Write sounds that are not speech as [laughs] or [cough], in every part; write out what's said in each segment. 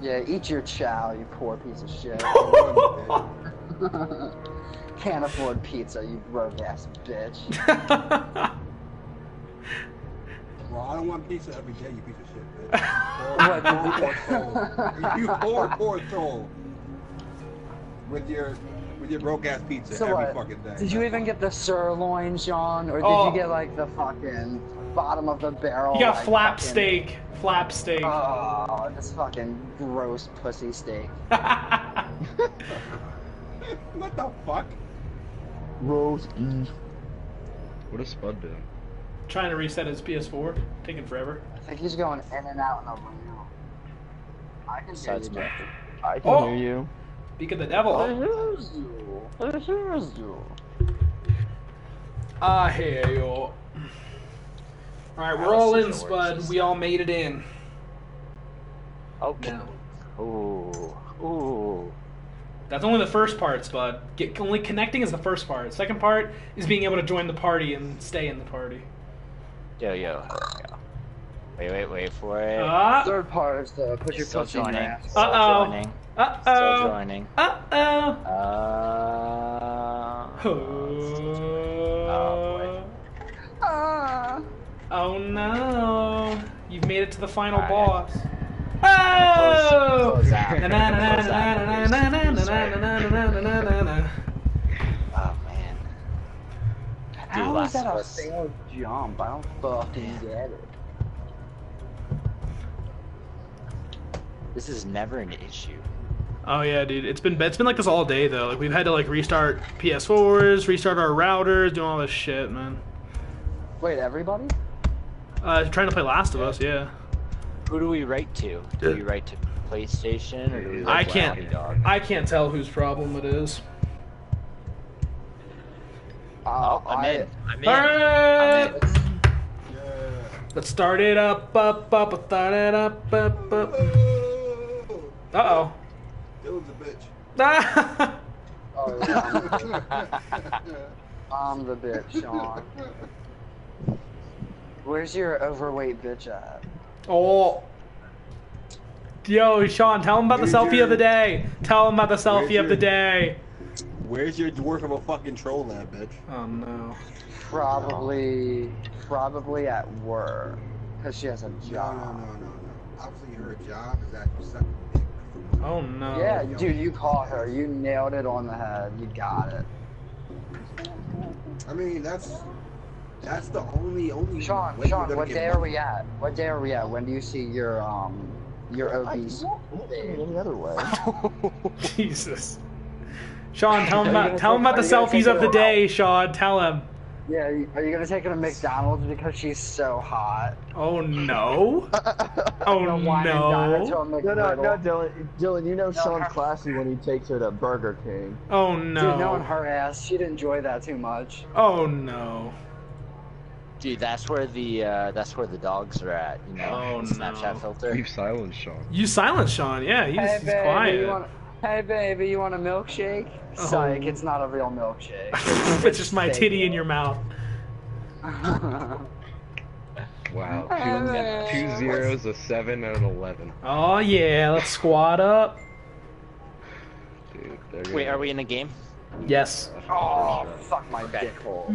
Yeah, eat your chow, you poor piece of shit. [laughs] Can't afford pizza, you broke ass bitch. [laughs] Well, I don't want pizza every day, you piece of shit, bitch. What? you poor, poor [laughs] soul. With your with your broke ass pizza So every what? fucking day. Did you even get the sirloin, Sean, or did Oh. you get like the fucking bottom of the barrel? You got like, flap fucking- steak. Flap steak. Oh, this fucking gross pussy steak. [laughs] [laughs] what the fuck? Roast beef. What does Spud do? Trying to reset his PS4. Taking forever. I think he's going in and out in the room. I can hear you. I can Oh. hear you. Speak of the I devil. hears you. I hears you. I hear you. Alright, we're all in, Spud. We all made it in. Okay. Now. Ooh. Ooh. That's only the first part, Spud. Get, only connecting is the first part. Second part is being able to join the party and stay in the party. Yo, yo. yo. Wait, wait, wait for it. Uh Third part is to put your Still pussy in your joining. ass. Uh-oh. Uh oh. Still joining. Uh oh. Uh. Oh. Oh, uh. oh no! You've made it to the final right. boss. Oh! Oh man. Dude, How is that a single jump? I don't fucking get it. This is never an issue. Oh yeah, dude. It's been it's been like this all day though. Like we've had to like restart PS4s, restart our routers, doing all this shit, man. Wait, everybody? Uh, trying to play Last of Us, yeah. Who do we write to? Do we write to PlayStation or do we I write to can't. Naughty Dog? I can't tell whose problem it is. Uh, Oh, I'm I, in. I'm in. All right. I'm in. Yeah. Let's start it up, up, up, start it up, up, up. Oh, Uh oh. Dylan's a bitch. [laughs] Oh, yeah. [laughs] I'm the bitch, Sean. Where's your overweight bitch at? oh. Yo, Sean, tell him about the selfie your- of the day. Tell him about the selfie Where's of the day. Where's your dwarf of a fucking troll at, bitch? Oh no. Probably, probably at work, cause she has a job. No, no, job. no, no, no. Obviously, her job is actually sucking dick. Oh no. Yeah, dude, you caught her. You nailed it on the head. You got it. I mean, that's that's the only only. Sean, way Sean, what get day are we at? What day are we at? When do you see your um your obese? Any other way? [laughs] Jesus. Sean, tell him about tell him about the are you gonna selfies of the day, Sean. Tell him. Yeah, are you gonna take her to McDonald's because she's so hot? Oh no. [laughs] Oh Gonna wine and dine her to no. No, no, no, Dylan. Dylan, you know Sean's her- classy when he takes her to Burger King. Oh no! Dude, knowing her ass, she'd enjoy that too much. Oh no. Dude, that's where the uh, that's where the dogs are at. You know, Oh, Snapchat no. filter. We've silenced Sean. You silence Sean. Yeah, he's, hey he's baby, quiet. You want? Hey baby, you want a milkshake? Oh. Psych, it's not a real milkshake. [laughs] it's just my titty in your mouth. [laughs] Wow. Hey, Two, two zeros, a seven, and an eleven. Oh yeah, let's squat up. Dude, they're Wait, are we in a game? Yes. oh, fuck my Okay. dick hole.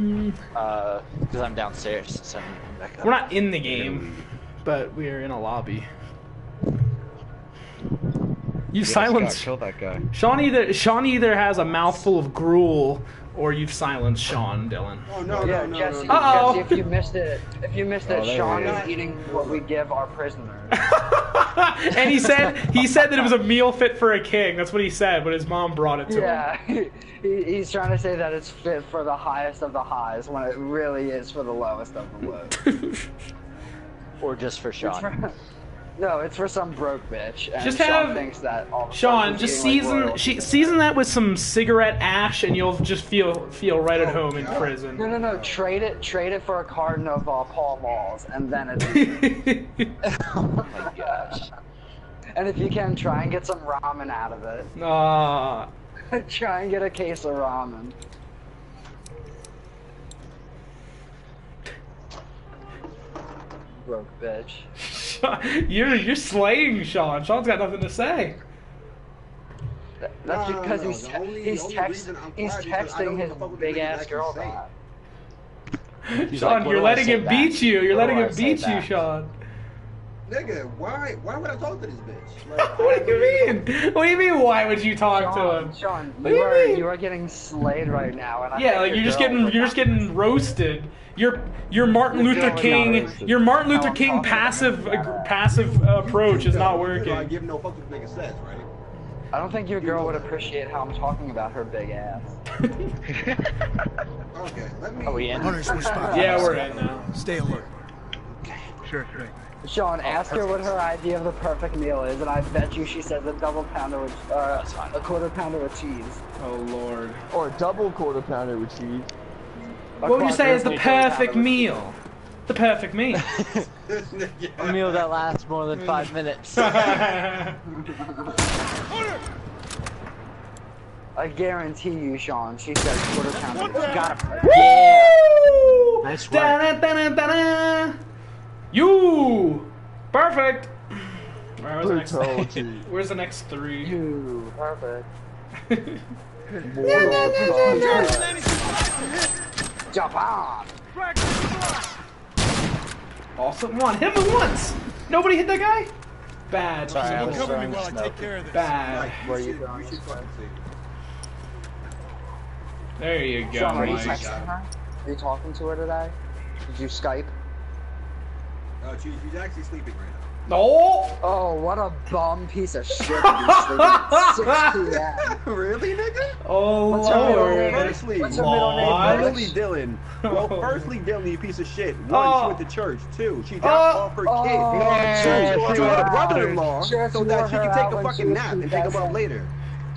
Uh, because I'm downstairs, so I'm back up. We're not in the game, but we are in a lobby. You Yeah, silenced Scott, kill that guy. Sean. Either Sean either has a mouthful of gruel, or you've silenced Sean, Dylan. Oh no, Yeah, no, no, Jesse, no, no. Uh-oh. Jesse, if you missed it, if you missed it, Oh, Sean is is. eating what we give our prisoners. [laughs] and he said he said that it was a meal fit for a king. That's what he said, but his mom brought it to him. Yeah, [laughs] he, he's trying to say that it's fit for the highest of the highs when it really is for the lowest of the lows. [laughs] Or just for It's Sean. No, it's for some broke bitch. And Just Sean have- thinks that all Sean, just eating like season she, season that with some cigarette ash, and you'll just feel feel right at home in prison. No, no, no. Trade it, trade it for a carton of uh, Pall Malls, and then it's. [laughs] [laughs] Oh my gosh. and if you can, try and get some ramen out of it. Ah, [laughs] try and get a case of ramen. Broke bitch. Sean, [laughs] you're you're slaying Sean. Sean's got nothing to say. That's No, no, because no, he's the te- only- he's the only text he's quiet because I don't texting his what the fuck big ass actually girl say. that. Sean, like, you're letting him beat you. You're letting him beat you. Sean. Nigga, why why would I talk to this bitch? [laughs] Like, What do you mean? What do you mean? Why would you talk to him? Sean, What do you you are mean? you are getting slayed right now, and I Yeah, like your you're just getting you're just getting roasted. Your your Martin Luther King your Martin Luther King passive that. ag- passive approach is not know, You know, I working. give no fuck what nigga says, right? I don't think your girl would appreciate how I'm talking about her big ass. [laughs] Okay, let me. Are we in? Punish. Yeah, we're in now. Stay alert. Okay. Sure thing. Sean, ask her what her idea of the perfect meal is, and I bet you she says a double pounder with uh, a quarter pounder with cheese. Oh lord. Or a double quarter pounder with cheese. A What would you say is the perfect meal? The perfect meal. This. [laughs] A meal that lasts more than five minutes. I guarantee you, Sean. She said quarter pounder. with cheese. Got him. Yeah. Woo! Nice work. You perfect. Alright, where's the next [laughs] Where's the next three? You perfect. [laughs] Jump on. Awesome one. Hit him once. Nobody hit that guy. Bad. Sorry, I was Cover me while I take care of this. Bad. Like, Where you you should, going? you should fucking see. There you go. Sean, are you texting her? Are you talking to her today? Did you Skype? Uh, oh, she's, she's actually sleeping right now. Oh. Oh, what a bum piece of shit to be sleeping at 6 [laughs] p.m. really, nigga? Oh What's her middle name? Firstly, What's her middle name? [laughs] Firstly. Dylan. Well, firstly, Dylan, you piece of shit. One, Oh. she went to church. Two, she dropped Oh. off her Oh, kid yeah, to she her was. brother-in-law so that she her could take a fucking nap and think about confessing. later.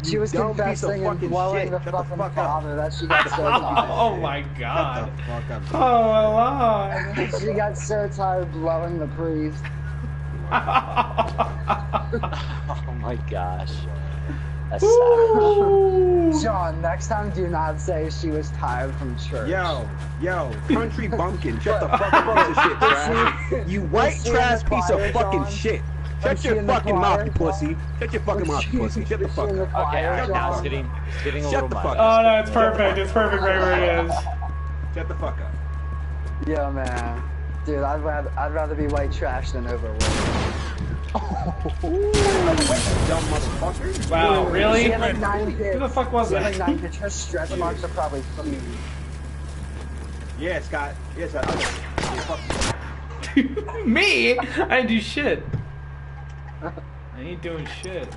She You was dumb piece of confessing and fucking blowing shit. the Shut the fucking fuck up. father that she [laughs] got so oh tired. Oh my god. Shut the fuck up. Oh lord. she got so tired blowing the priest. Oh my gosh. That's savage. Ooh. Sean, next time do not say she was tired from church. Yo, yo, country bumpkin, shut the fuck up, piece of shit, trash. You white trash the piece of fucking John? shit. Shut your in the fucking mouth, you pussy. Shut your fucking mouth, you pussy. Shut the fuck up. Okay, alright, now it's getting, it's getting a Shut little the much. fuck Oh no, it's perfect. It's perfect right where it is. Shut the fuck up. Yo, man. Dude, I'd rather, I'd rather be white trash than overweight. Dumb motherfucker. Wow, really? She had like nine. Who the fuck was She had that? like nine kids. Her stretch marks are probably three. Yeah, Scott. Yeah, Scott. I know. Yeah, fuck. Me? I didn't do shit. I ain't doing shit.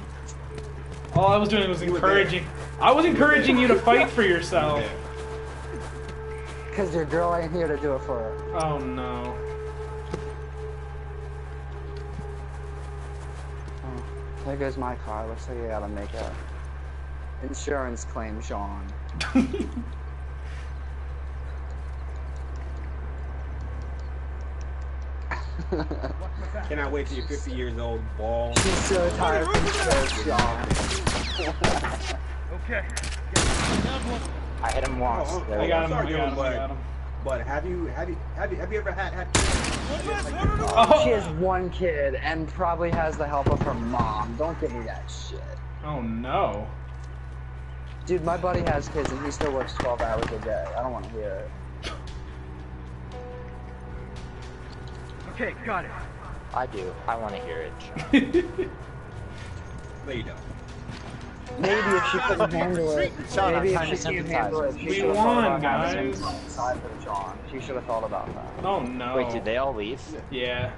All I was doing was You were there. encouraging. I was encouraging you to fight for yourself. Cause your girl ain't here to do it for her. Oh no. Oh, there goes my car. Looks like I gotta make a insurance claim, Sean. [laughs] Cannot wait till you're 50 years old, ball. She's so tired church, Sean. [laughs] Okay. I hit him once. Oh, oh, I got him. go. I got him. I but- got him. But have you have you have you have you ever had had Oh. She has one kid and probably has the help of her mom. Don't give me that shit. Oh no. Dude, my buddy has kids and he still works 12 hours a day. I don't want to hear it. Okay, got it. I do. I want to hear it. No, [laughs] you don't. Maybe if she couldn't handle it, Sean, I'm maybe trying if she couldn't handle it, she We won, thought about having guys. him for John. She should have thought about that. Oh no. Wait, did they all leave? Yeah.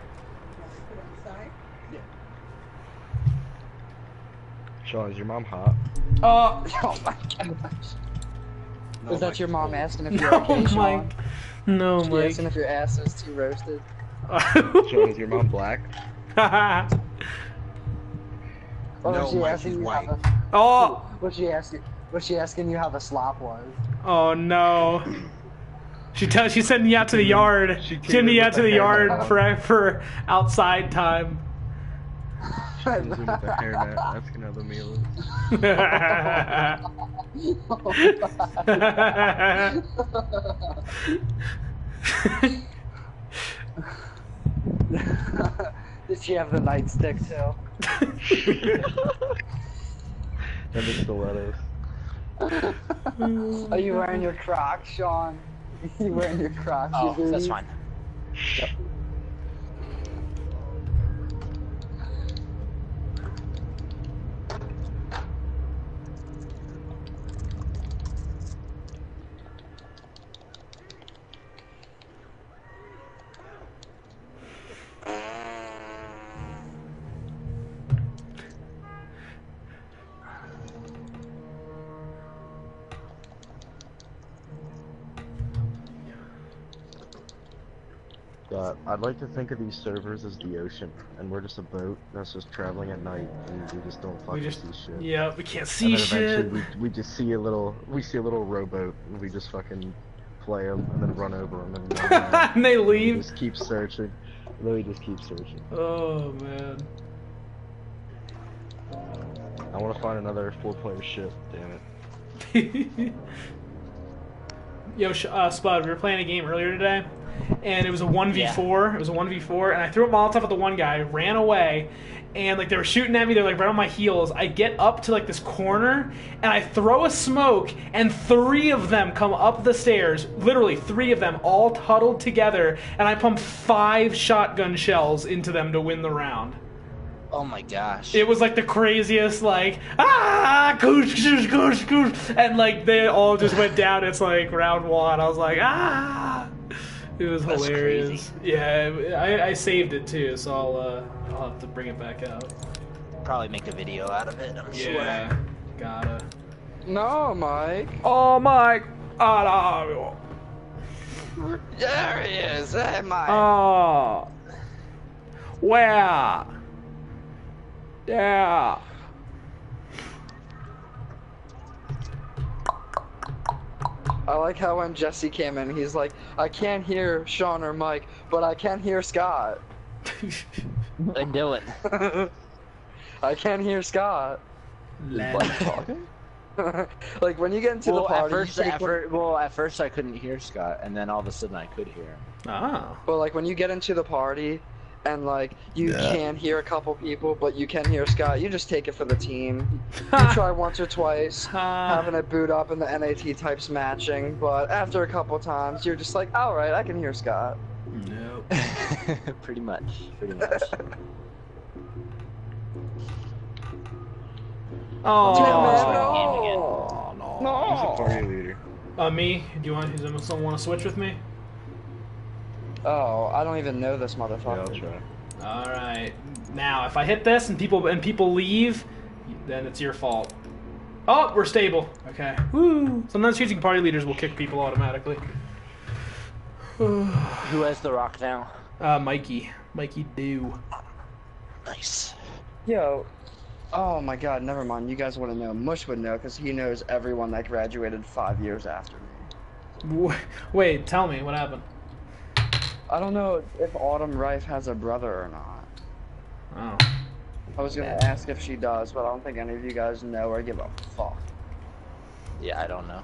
Sean, is your mom hot? Oh. [laughs] Oh my gosh. No, Is that Mike, your mom it's asking if [laughs] you're No, okay, Sean? Mike. No, She Mike. asking if your ass is too roasted? [laughs] Sean, is your mom black? Or No, was she Mike, asking she's you white. how the, oh. was she asking was she asking you how the slop was? Oh no. She tell she's sending you out to the yard. She She's sending you out to the the yard hairnet. for for outside time. [laughs] Comes in with a hairnet, asking how the meal is. [laughs] [laughs] Did she have the nightstick too? And the stilettos. Are you wearing your Crocs, Sean? [laughs] you wearing your Crocs? Oh, you that's fine. Uh, I'd like to think of these servers as the ocean, and we're just a boat that's just traveling at night, and we just don't fucking just- see shit. Yeah, we can't And see then shit. eventually we, we just see a little, we see a little rowboat, and we just fucking play them, and then run over them, and [laughs] and they And we leave. just keep searching. And then we just keep searching. Oh man. I want to find another four-player ship. Damn it. [laughs] Yo, uh, Spud, we were playing a game earlier today, and it was a one v four. It was a one v four, and I threw a Molotov at the one guy, ran away, and like they were shooting at me. They're like right on my heels. I get up to like this corner, and I throw a smoke, and three of them come up the stairs. Literally three of them, all huddled together, and I pump five shotgun shells into them to win the round. Oh my gosh. It was like the craziest, like ah, goosh, goosh, goosh, goosh, and like they all just went down. It's like round one. I was like ah, it was That's hilarious. Yeah, I, I saved it too, so I'll uh, I'll have to bring it back out. Probably make a video out of it, I'm sure. Yeah, gotta. No, Mike. Oh my, oh, There he is. Hey, Mike. oh, where? Yeah. I like how when Jesse came in, he's like, I can't hear Sean or Mike, but I can hear Scott. [laughs] And do it. [laughs] I can't hear Scott. Like talking? [laughs] like when you get into well, the party, at first, at one- fir- well, at first I couldn't hear Scott, and then all of a sudden I could hear him. Oh. but like when you get into the party and like you can't hear a couple people, but you can hear Scott, you just take it for the team. [laughs] You try once or twice, having it boot up and the NAT types matching, but after a couple times, you're just like, all right, I can hear Scott. Nope. [laughs] pretty much. Pretty much. Oh, man, no. no. Who's the party leader? Uh, me? Do you want? Does someone want to switch with me? Oh, I don't even know this Yeah, I'll motherfucker. try. All right. Now, if I hit this and people and people leave, then it's your fault. Oh, we're stable. Okay. Woo. Sometimes choosing party leaders will kick people automatically. [sighs] Who has the rock now? Uh, Mikey. Mikey do. Nice. Yo, oh my god, never mind. You guys want to know. Mush would know because he knows everyone that graduated five years after me. Wait, tell me what happened. I don't know if Autumn Rife has a brother or not. Oh. I was gonna ask if she does, but I don't think any of you guys know or give a fuck. Yeah, I don't know.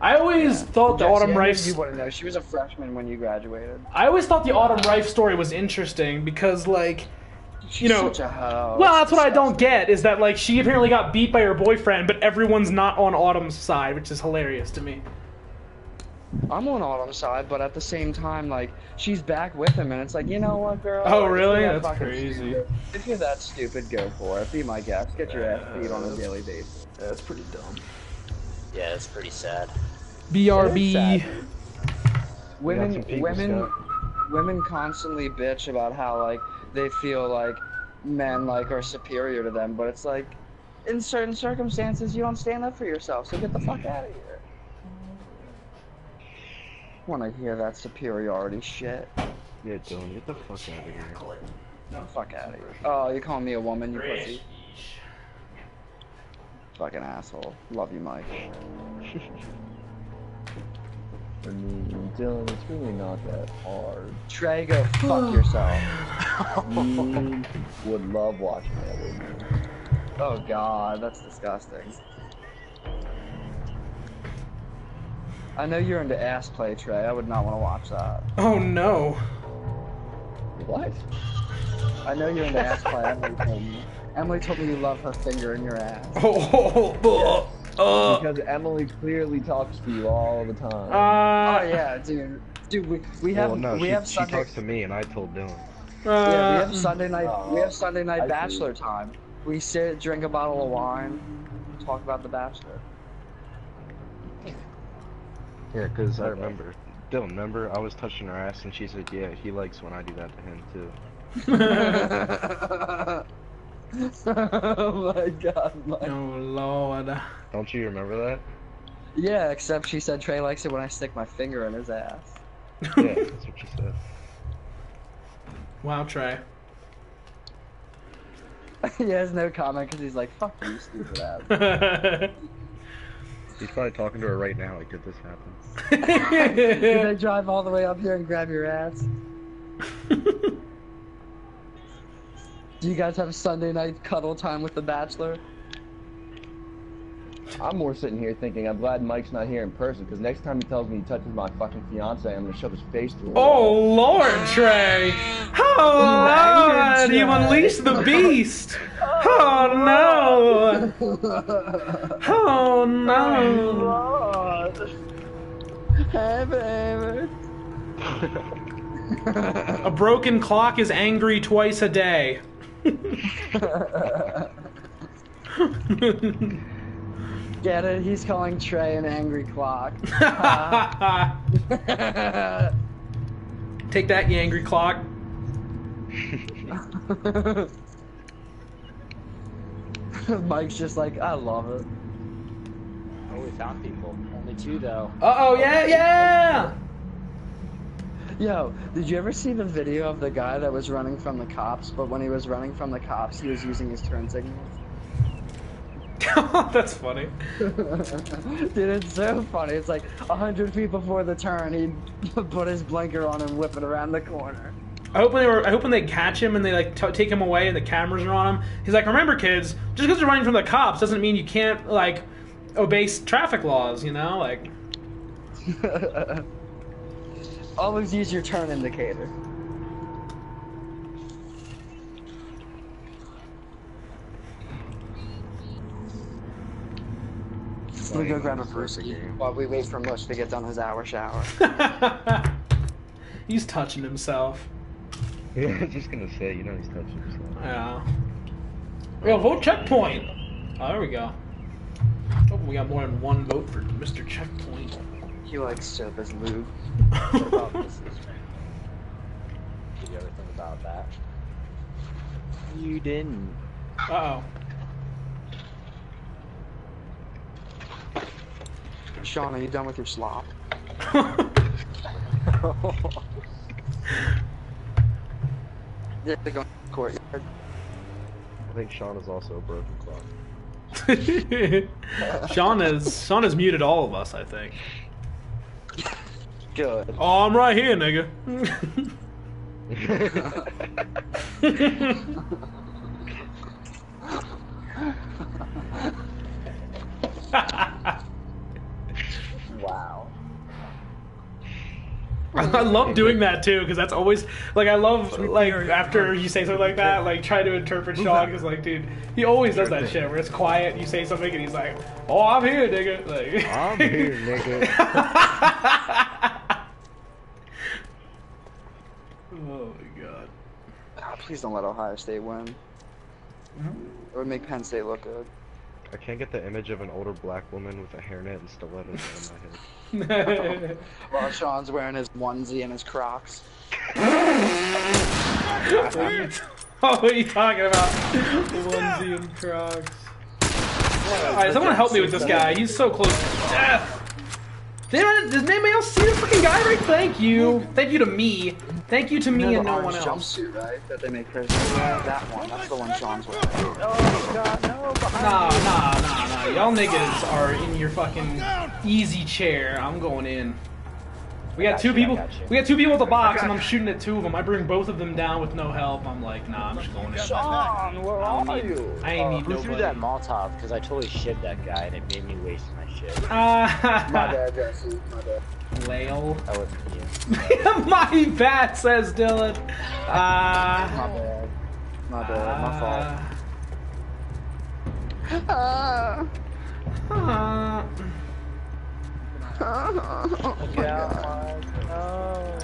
I always thought the Jesse, Autumn I knew Rife. You wouldn't know. She was a freshman when you graduated. I always thought the Autumn Rife story was interesting because, like, you know. Such a hoe. Well, that's what I don't get is that like she [laughs] apparently got beat by her boyfriend, but everyone's not on Autumn's side, which is hilarious to me. I'm on Autumn's side, but at the same time, like she's back with him, and it's like, you know what, girl? Oh, If really? that That's crazy. stupid- If you're that stupid, go for it. Be my guest. Get your ass beat on a daily basis. That's pretty dumb. Yeah, it's pretty sad. BRB. Women, some people, women, women constantly bitch about how like they feel like men like are superior to them, but it's like in certain circumstances you don't stand up for yourself, so get the fuck out of here. Want to hear that superiority shit? Yeah, Dylan, get the fuck out of here. Get the fuck out of here. Oh, you're calling me a woman, you pussy? Fucking asshole. Love you, Mike. I mean, Dylan, it's really not that hard. Trey, go fuck [sighs] yourself. [laughs] You would love watching that with me. Oh god, that's disgusting. I know you're into ass play, Trey. I would not want to watch that. Oh no. What? I know you're into ass play. Emily told me. Emily told me you love her finger in your ass. [laughs] Oh, oh, oh, Because Emily clearly talks to you all the time. uh, Oh yeah, dude. Dude, we, we have well, no, we she, have she talks to me, and I told Dylan. uh, Yeah, we have Sunday night. we Oh, have Sunday night I see. bachelor time. We sit, drink a bottle of wine, talk about the bachelor. Yeah, because I Okay. remember. Dylan, remember? I was touching her ass, and she said, yeah, he likes when I do that to him, too. [laughs] oh my god, Mike. oh lord. Don't you remember that? Yeah, except she said Trey likes it when I stick my finger in his ass. Yeah, that's what she said. Wow, Trey. [laughs] he has no comment because he's like, "Fuck you, stupid ass." [laughs] He's probably talking to her right now, like, did this happen? Did [laughs] they drive all the way up here and grab your ass? [laughs] Do you guys have Sunday night cuddle time with the Bachelor? I'm more sitting here thinking I'm glad Mike's not here in person because next time he tells me he touches my fucking fiance, I'm gonna shove his face through. a oh wall. lord, Trey. Oh lord, you unleashed the beast. [laughs] Oh, [laughs] oh no. Oh no. Hey, baby. A broken clock is angry twice a day. [laughs] Get it? He's calling Trey an angry clock. [laughs] [laughs] Take that, you angry clock. [laughs] Mike's just like, I love it. Oh, we found people. Only two though. Uh oh, yeah, yeah. Yo, did you ever see the video of the guy that was running from the cops? But when he was running from the cops, he was using his turn signals. [laughs] That's funny. [laughs] Dude, it's so funny. It's like a hundred feet before the turn, he [laughs] put his blinker on and whip it around the corner. I hope when they were. I hope when they catch him and they like t- take him away and the cameras are on him. He's like, remember, kids, just because you're running from the cops doesn't mean you can't like obey traffic laws. You know, like. Always use your turn indicator. Let me go grab a First brewski game. while we wait for Mush to get done his hour shower. [laughs] he's touching himself. [laughs] Yeah, I was just gonna say, you know he's touching himself. Yeah. Yo, vote checkpoint. Oh, there we go. Oh, we got more than one vote for Mr. Checkpoint. He likes soap as lube. What about this? Did you ever think about that? You didn't. Uh Sean, are you done with your slop? [laughs] Yeah, they go in courtyard. I think Sean is also a broken clock. [laughs] Sean is Sean has muted all of us, I think. Good. Oh, I'm right here, nigga. [laughs] [laughs] I love doing that too because that's always like I love like after you say something like that, like try to interpret Sean because like dude, he always does that shit where it's quiet, you say something and he's like, "Oh, I'm here, nigga." Like, I'm here, [laughs] nigga. oh my god. Ah, please don't let Ohio State win. It would make Penn State look good. I can't get the image of an older black woman with a hairnet and stilettos in my head. [laughs] While Sean's wearing his onesie and his Crocs. what [laughs] are what are you talking about? Onesie and Crocs. Alright, someone help me with this guy. He's so close to death. Did anyone, does anybody else see the freaking guy right? Thank you. Thank you to me. Thank you to me You know and no one else. jumpsuit, right? That they make wear? That one. That's the one Sean's wearing. Oh god, no! Nah, nah, nah, nah. Y'all niggas are in your fucking easy chair. I'm going in. We got got two you, people. got. We got two people at the box, and I'm shooting at two of them. I bring both of them down with no help. I'm like, nah, I'm just going in. Sean, where are need- you? I ain't need Who threw that Molotov? Because I totally shivved that guy and it made me waste my shit. Ah, [laughs] My bad, Jesse. My bad. Lail. That wasn't you. [laughs] My bad, says Dylan. My Ah, bad. My bad, my fault. Uh, [laughs] uh, Oh yeah, no.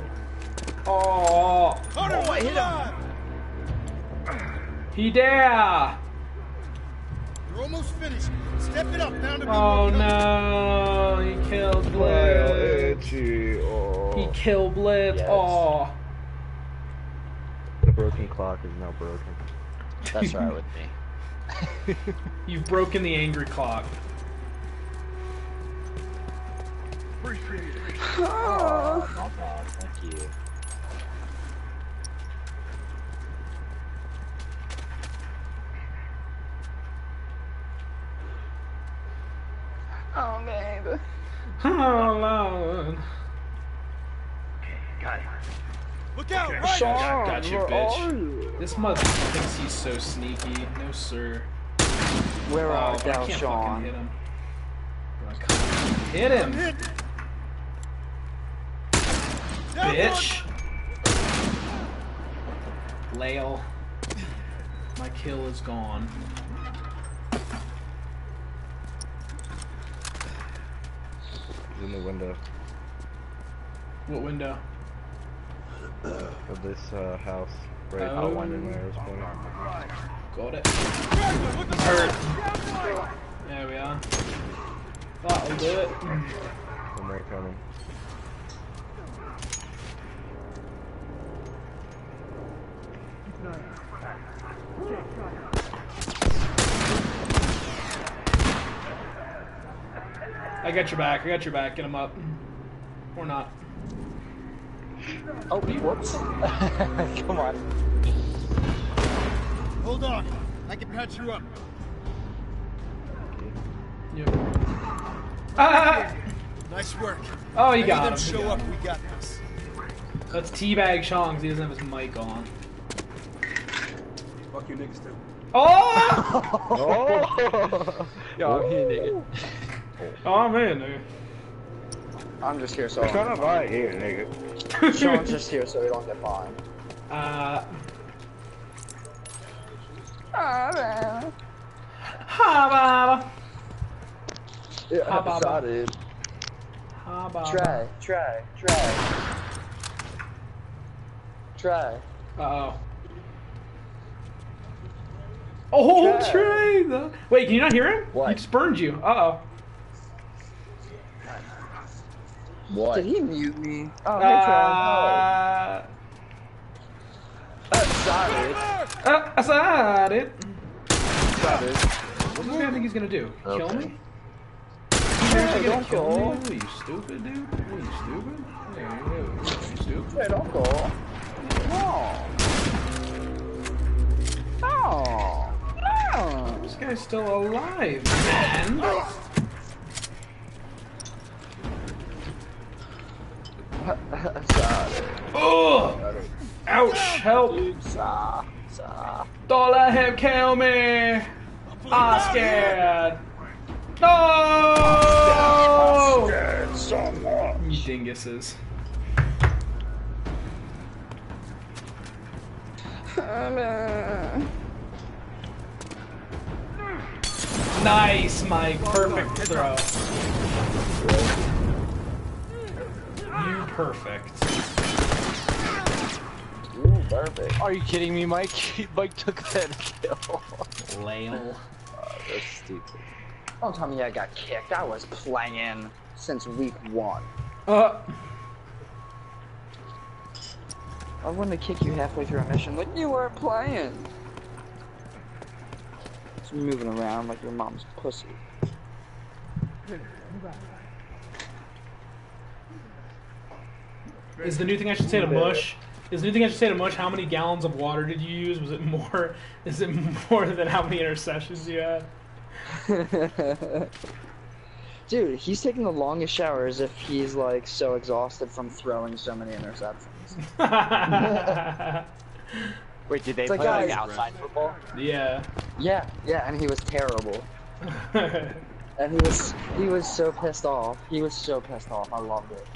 oh, Oh, I hit him. he there. You're almost finished. Step it up down to Oh no, he killed Blitz. Oh. He Oh. killed Blitz. Yes. Oh. The broken clock is now broken. [laughs] That's right with me. You've broken the angry clock. Oh, not bad. Thank you. Oh, baby. Oh Lord. Got it. Look out! Right! Got, got you, where bitch. are you? This motherfucker thinks he's so sneaky. No sir. Where Oh, are I thou, can't Sean? fucking hit him. Oh, come on. Hit him, Hit. Down bitch. Lail. My kill is gone. He's in the window What window? of this uh, house. Right Oh. one in there is pointing. Got it. Hurt. There we are. That'll do it. One more coming. I got your back. I got your back. Get him up. Or not. Oh, whoops. [laughs] Come on. Hold on. I can patch you up. Yep. Ah! Nice work. Oh, you Any got of him. them show got up, him. we got this. Let's teabag Sean 'cause he doesn't have his mic on. Fuck you niggas too. Oh! Oh! [laughs] Yo, he nigga. oh man, dude. I'm just here so I Shut don't up right here, nigga. [laughs] [laughs] Sean's just here so we don't get fined. Uh, Ah, ha baba. Yeah, How about- excited. Ha baba. Try, try, try. Try. Uh oh. Oh, Try. Trey! though. Wait, can you not hear him? What? He just burned you. Uh oh. What? Did he mute me? Oh, oh. hey, Try. Uh, Excited. uh, I said it. Excited. What's this guy think he's gonna do? Kill me? Hey, You don't kill me? go. What are you stupid, dude? What are you stupid? Hey, hey, are you stupid? Hey, don't go. No. No. No. This guy's still alive, man. Excited. Ugh! Ouch! Help! Sa, sa. Don't let him kill me! I'm scared! No! Scared so much. You dinguses. Oh, Nice, Mike. Perfect throw. You perfect. Ooh, perfect. Are you kidding me, Mike? [laughs] Mike took that kill. Lail. [laughs] That's stupid. Don't tell me I got kicked. I was playing since week one. Uh, I wouldn't have kicked you halfway through a mission like you weren't playing. Just moving around like your mom's pussy. is the new thing I should say to Mush? Is the new thing I should say to Mush? How many gallons of water did you use? Was it more? [laughs] Is it more than how many interceptions you had? [laughs] Dude, he's taking the longest shower as if he's like so exhausted from throwing so many interceptions. [laughs] Wait, did they play like, like outside football? Yeah. Yeah, yeah, and he was terrible. [laughs] and he was he was so pissed off. He was so pissed off. I loved it.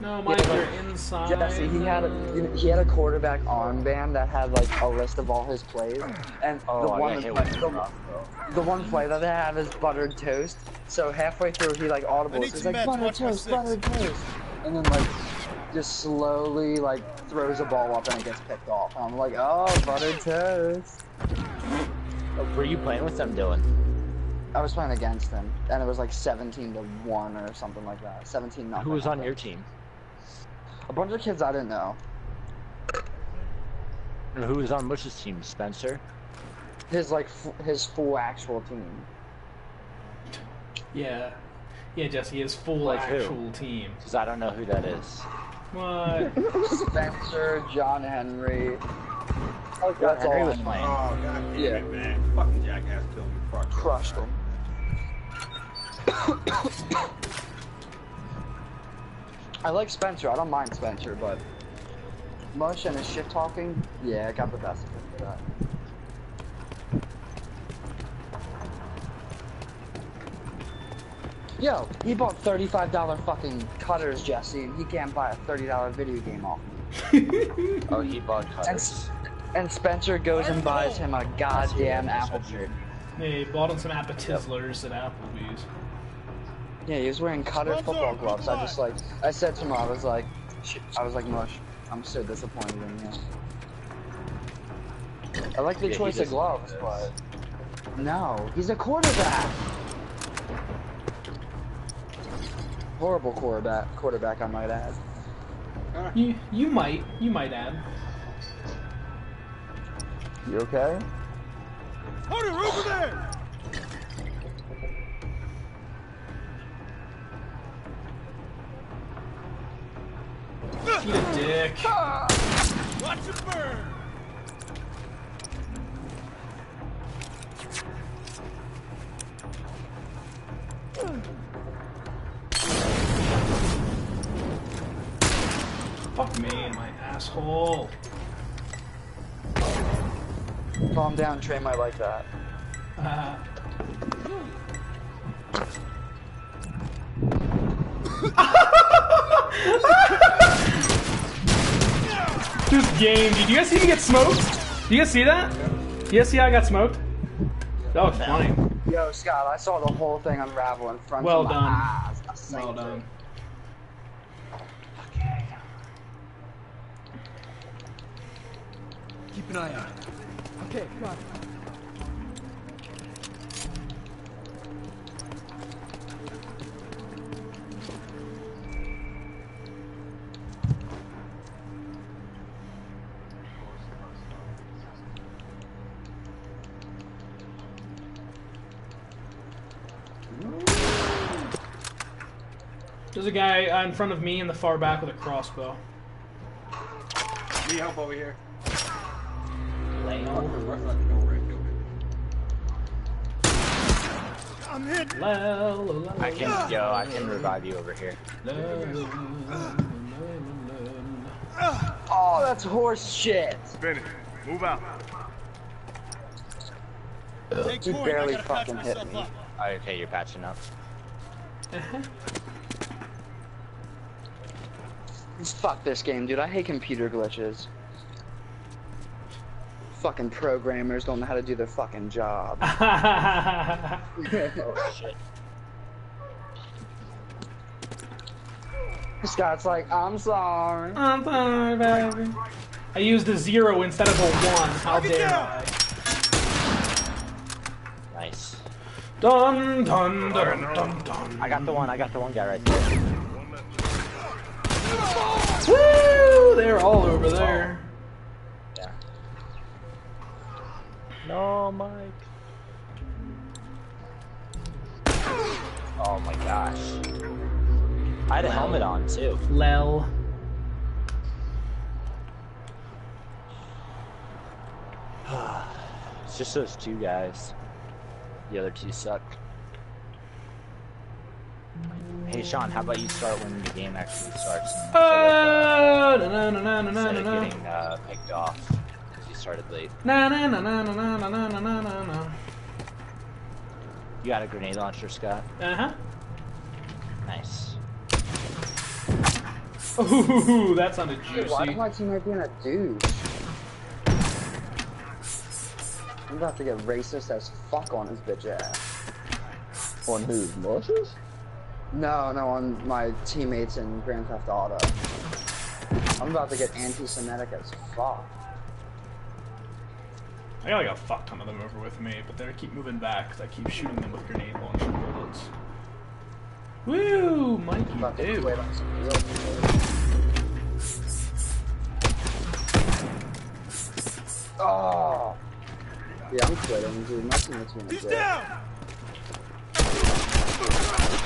No, Mike, yeah, you're inside. Jesse, he had a he had a quarterback armband that had like a list of all his plays, and oh, the one play, the, the, one play that they have is buttered toast. So halfway through, he like audibles. He's like buttered toast, buttered toast, and then like just slowly like throws a ball up and it gets picked off. I'm like, oh, buttered toast. Oh, were you playing with them, Dylan? I was playing against them, and it was like 17 to 1 or something like that. 17 nothing. Who was on your team? A bunch of kids I didn't know. And who was on Mush's team? Spencer? His, like, his full actual team. Yeah. Yeah, Jesse, his full like actual who? team. Because I don't know who that is. Spencer, John Henry. Oh, That's Henry all was playing. Oh, God damn yeah. it, man. Fucking jackass killed me. Fuck Crushed him. [coughs] I like Spencer. I don't mind Spencer, but... Mush and his shit talking, yeah, I got the best of it for that. Yo, he bought $35 fucking cutters, Jesse, and he can't buy a $30 video game off me. [laughs] oh, he bought cutters. And, and Spencer goes and buys him a goddamn apple tree. He bought him some apple yep. at Applebee's. Yeah, he was wearing cutter Spencer, football gloves. I just like, I said to him, I was like, I was like, Mush, I'm so disappointed in you. I like the yeah, choice of gloves, but no, he's a quarterback. horrible quarterback. Quarterback, I might add. You you might you might add. You okay? Hunter, over there! Eat a dick. Watch it burn! asshole. Calm down, Trey might like that. This [laughs] Just game, dude. You guys see me get smoked? Do you guys see that? You guys see how I got smoked? That was funny. Yo, Scott, I saw the whole thing unravel in front well of my done. eyes. Well done. an eye out. Okay, come on. There's a guy in front of me in the far back with a crossbow. Need help over here. I'm hit. I can yo, I can revive you over here. Oh, that's horse shit. Spin it. Move out. Take you barely fucking hit me. Okay, you're patching up. Fuck this game, dude. I hate computer glitches fucking programmers don't know how to do their fucking job. [laughs] oh shit. Scott's like, I'm sorry. I'm sorry, baby. I used a zero instead of a one. How dare I? Nice. Dun dun dun dun dun. I got the one. I got the one guy right there. Woo! They're all Oh, my! Oh my gosh. I had a Lel. helmet on too. Lel. [sighs] it's just those two guys. The other two suck. Hey Sean, how about you start when the game actually starts? Uh, no, no, no, no, no, no. Instead of uh, getting uh, picked off started late. Na na na na na na na na na na na. You got a grenade launcher, Scott? Uh huh. Nice. Ooh, that sounded juicy. Dude, why am I team might being a dude? I'm about to get racist as fuck on his bitch ass. On who? Moses? No, no, on my teammates in Grand Theft Auto. I'm about to get anti-Semitic as fuck. I got like a fuck ton of them over with me, but they keep moving back because I keep shooting them with grenade launcher bullets. Woo, Mikey, about to dude. quit on some real shit. Oh. Yeah, I'm quitting, dude. My teammate's gonna He's down!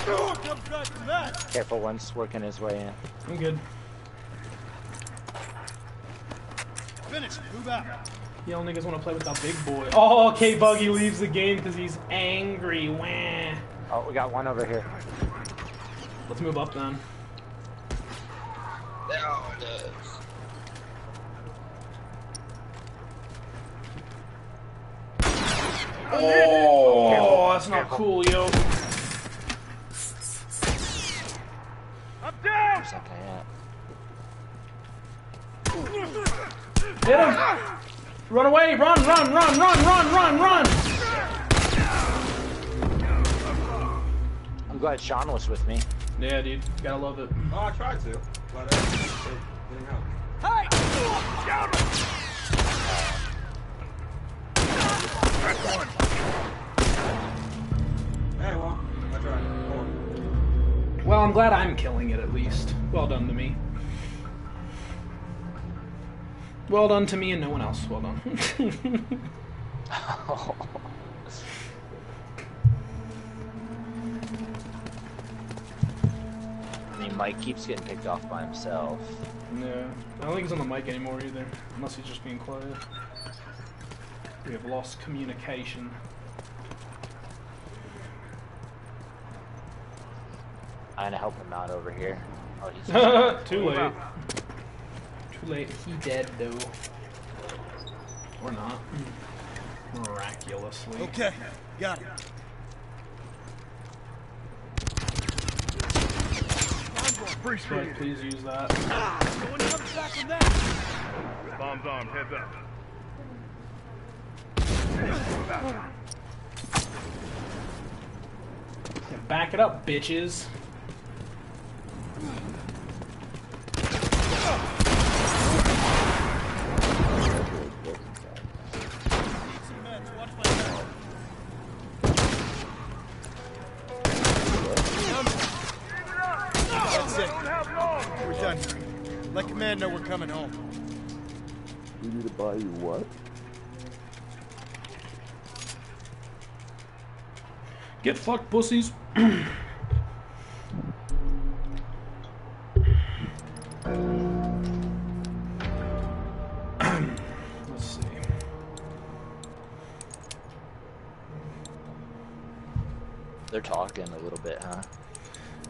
Comes back from that. Careful, one's working his way in. I'm good. Finish. Move out. Y'all niggas want to play with that big boy. Oh, K Buggy leaves the game because he's angry. Wah. Oh, we got one over here. Let's move up then. There it is. Oh, that's not cool, yo. I'm down! Where's that guy at? Hit him! Run away! Run! Run! Run! Run! Run! Run! Run! I'm glad Sean was with me. Yeah, dude. Gotta love it. Oh, I tried to, but uh, it didn't help. Hey, well, I tried. Well, I'm glad I'm killing it at least. Well done to me. Well done to me and no one else. Well done. [laughs] I mean, Mike keeps getting picked off by himself. no, I don't think he's on the mic anymore either. Unless he's just being quiet. We have lost communication. I'm gonna help him out over here. Oh, he's [laughs] Too late. Too late. He dead though. Or not. Miraculously. Okay, got it. But please use that. No one comes back from that. Bombs armed, heads up. Yeah, back it up, bitches. We're done. Let command know we're coming home. We need to buy you what? Get fucked, pussies. [clears throat]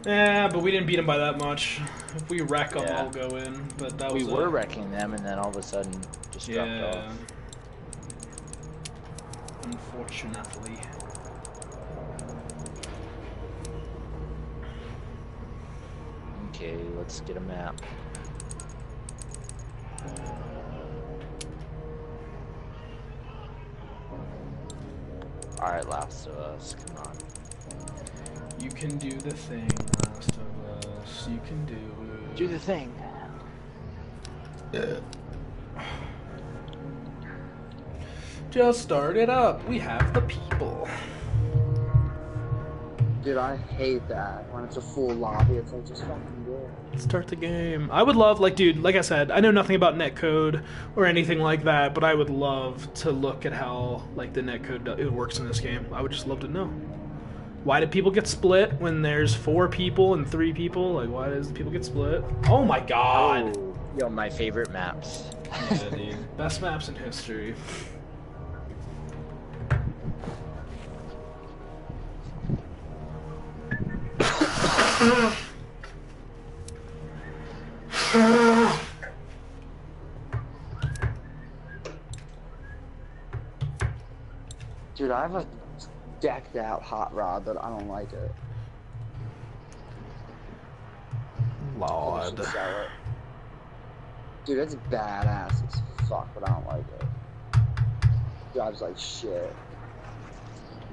Yeah, but we didn't beat them by that much. If we wreck them, Yeah. I'll go in. But that We was were a, wrecking them, and then all of a sudden, just dropped Yeah. off. Unfortunately. Okay, let's get a map. Alright, Last of Us, come on. You can do the thing, Last of Us. You can do it. Do the thing. Yeah. [sighs] Just start it up. We have the people. Dude, I hate that. When it's a full lobby, it's like, just fucking do it. Start the game. I would love, like, dude, like I said, I know nothing about netcode or anything like that, but I would love to look at how, like, the netcode do- it works in this game. I would just love to know. Why do people get split when there's four people and three people? Like, why does people get split? Oh my god! Oh, yo, my favorite maps. Yeah, [laughs] dude. Best maps in history. Dude, I have a decked out hot rod, but I don't like it. I should Lord. sell it. Dude, it's badass as fuck, but I don't like it. Drives like shit.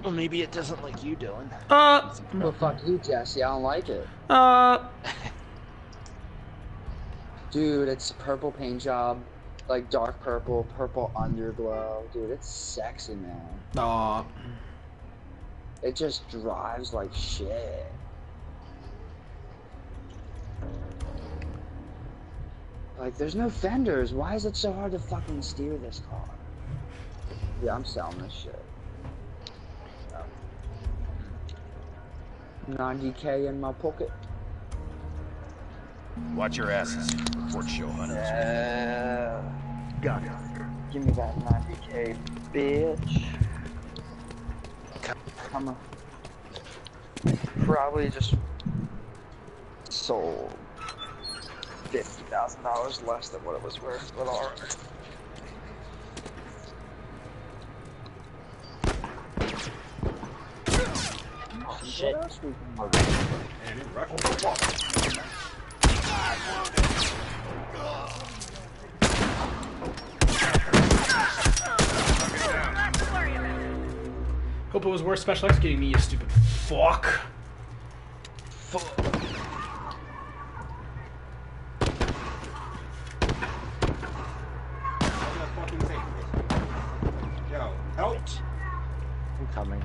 Well, maybe it doesn't like you, Dylan. Uh, Well, fuck you, Jesse. I don't like it. uh. [laughs] Dude, it's purple paint job. Like dark purple, purple underglow. Dude, it's sexy, man. Aw. It just drives like shit. Like, there's no fenders. Why is it so hard to fucking steer this car? Yeah, I'm selling this shit. 90k in my pocket. Watch your asses. Report show hunters. Yeah. Got it. Give me that 90k, bitch. I'm a, probably just sold fifty thousand dollars less than what it was worth, but alright. Oh, shit. Hope it was worth special executing me, you stupid fuck. I'm gonna fucking take this. Yo, help! I'm coming.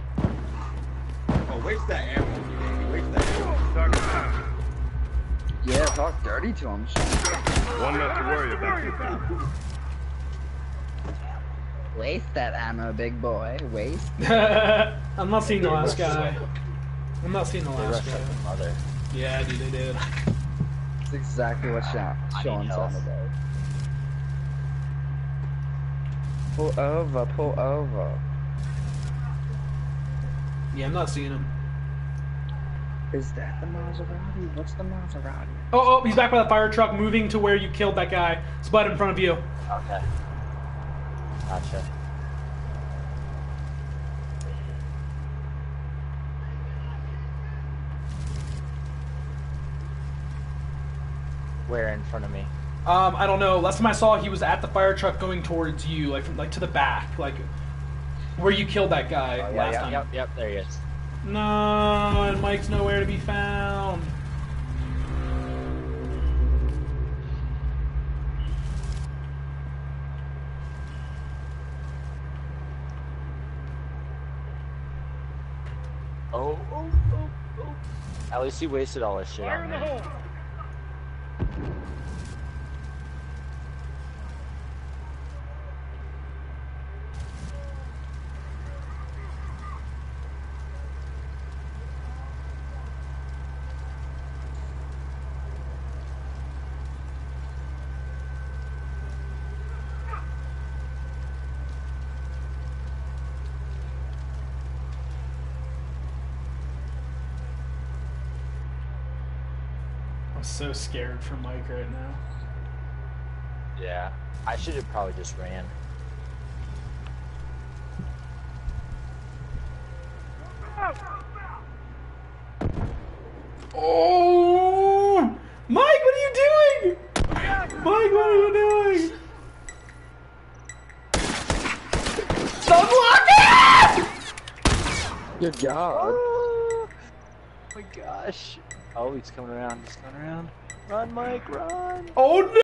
Oh, waste that ammo. Waste that ammo. Yeah, talk dirty to him. One not to worry about. [laughs] Waste that ammo, big boy. Waste. [laughs] I'm not seeing the last guy. I'm not seeing the They last rushed like guy. mother. Yeah, dude, they did. That's exactly what Sean, Sean health. sounded like. Pull over, pull over. Yeah, I'm not seeing him. Is that the Maserati? What's the Maserati? Oh, oh, he's back by the fire truck, moving to where you killed that guy. It's Spud in front of you. Okay. Gotcha. Where in front of me? Um, I don't know. Last time I saw, he was at the fire truck going towards you, like from, like to the back, like where you killed that guy Oh, last yeah, time. yep, yep, there he is. No, and Mike's nowhere to be found. Oh, oh, oh, oh. At least he wasted all his shit on me. I'm so scared for Mike right now. Yeah. I should have probably just ran. Oh, Mike, what are you doing? Mike, what are you doing? Stop blocking! Good job. Oh my gosh. Oh, he's coming around. He's coming around. Run, Mike, run. Oh no!